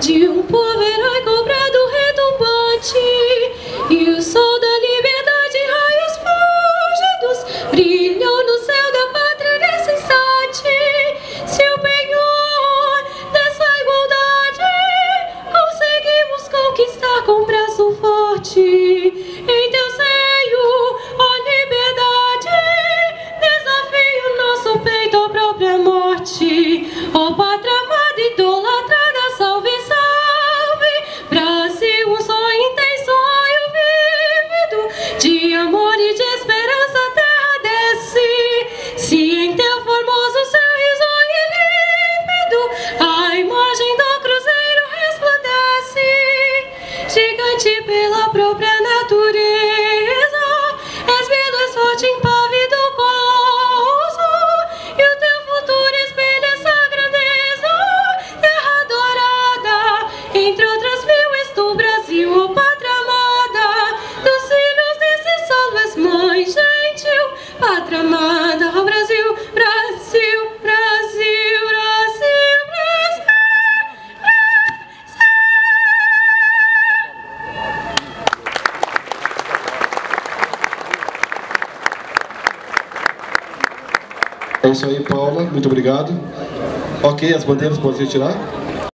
de um povo herói cobrado retumbante. E o sol da liberdade, raios fúlgidos, brilham no céu da pátria nesse instante. Se o penhor dessa igualdade conseguimos conquistar com braço forte. Em teu seio, ó liberdade, desafio nosso peito à própria morte. Ó pátria Gigante pela própria natureza, és belo, és forte, impávido, colosso, e o teu futuro espelha essa grandeza. Terra dourada, entre outras mil, és tu, Brasil, ó pátria amada. Dos filhos desse solo és mãe gentil, pátria amada, ó Brasil, É isso aí, Paula. Muito obrigado. Ok, as bandeiras podem retirar?